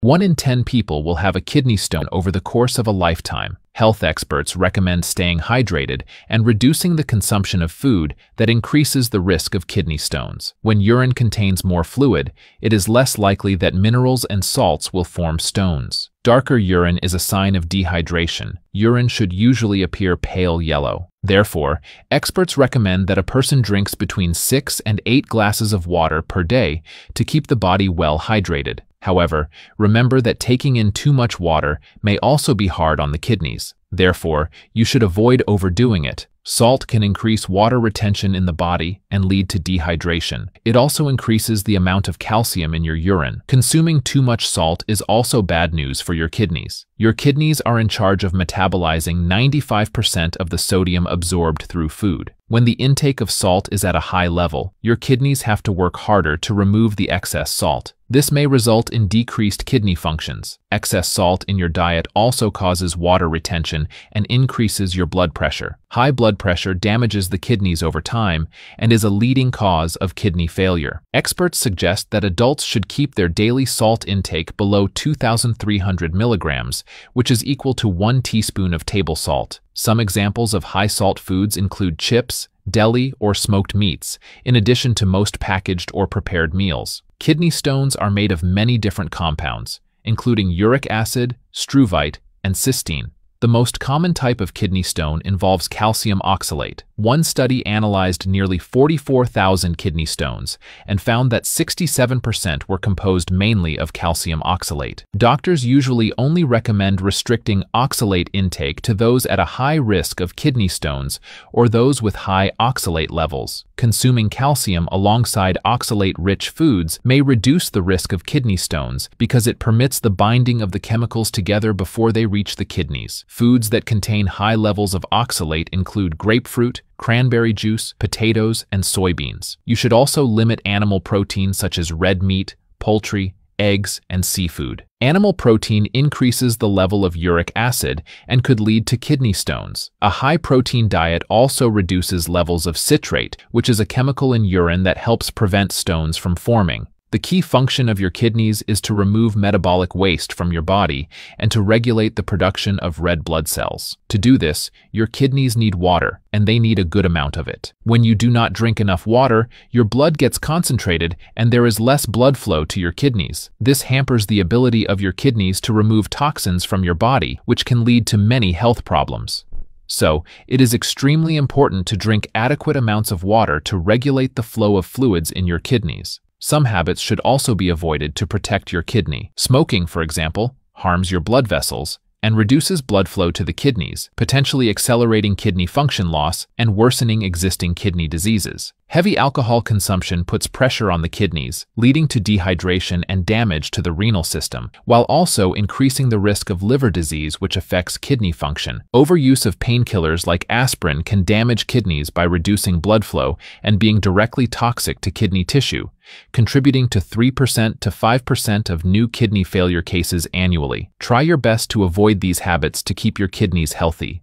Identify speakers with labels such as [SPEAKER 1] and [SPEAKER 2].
[SPEAKER 1] One in 10 people will have a kidney stone over the course of a lifetime. Health experts recommend staying hydrated and reducing the consumption of food that increases the risk of kidney stones. When urine contains more fluid, it is less likely that minerals and salts will form stones. Darker urine is a sign of dehydration. Urine should usually appear pale yellow. Therefore, experts recommend that a person drinks between 6 and 8 glasses of water per day to keep the body well hydrated. However, remember that taking in too much water may also be hard on the kidneys. Therefore, you should avoid overdoing it. Salt can increase water retention in the body and lead to dehydration. It also increases the amount of calcium in your urine. Consuming too much salt is also bad news for your kidneys. Your kidneys are in charge of metabolizing 95% of the sodium absorbed through food. When the intake of salt is at a high level, your kidneys have to work harder to remove the excess salt. This may result in decreased kidney functions. Excess salt in your diet also causes water retention and increases your blood pressure. High blood pressure damages the kidneys over time and is a leading cause of kidney failure. Experts suggest that adults should keep their daily salt intake below 2,300 milligrams, which is equal to one teaspoon of table salt. Some examples of high-salt foods include chips, deli, or smoked meats, in addition to most packaged or prepared meals. Kidney stones are made of many different compounds, including uric acid, struvite, and cysteine. The most common type of kidney stone involves calcium oxalate. One study analyzed nearly 44,000 kidney stones and found that 67% were composed mainly of calcium oxalate. Doctors usually only recommend restricting oxalate intake to those at a high risk of kidney stones or those with high oxalate levels. Consuming calcium alongside oxalate-rich foods may reduce the risk of kidney stones because it permits the binding of the chemicals together before they reach the kidneys. Foods that contain high levels of oxalate include grapefruit, cranberry juice, potatoes, and soybeans. You should also limit animal protein such as red meat, poultry, eggs, and seafood. Animal protein increases the level of uric acid and could lead to kidney stones. A high-protein diet also reduces levels of citrate, which is a chemical in urine that helps prevent stones from forming. The key function of your kidneys is to remove metabolic waste from your body and to regulate the production of red blood cells. To do this, your kidneys need water, and they need a good amount of it. When you do not drink enough water, your blood gets concentrated and there is less blood flow to your kidneys. This hampers the ability of your kidneys to remove toxins from your body, which can lead to many health problems. So, it is extremely important to drink adequate amounts of water to regulate the flow of fluids in your kidneys. Some habits should also be avoided to protect your kidney. Smoking, for example, harms your blood vessels and reduces blood flow to the kidneys, potentially accelerating kidney function loss and worsening existing kidney diseases. Heavy alcohol consumption puts pressure on the kidneys, leading to dehydration and damage to the renal system, while also increasing the risk of liver disease which affects kidney function. Overuse of painkillers like aspirin can damage kidneys by reducing blood flow and being directly toxic to kidney tissue, contributing to 3% to 5% of new kidney failure cases annually. Try your best to avoid these habits to keep your kidneys healthy.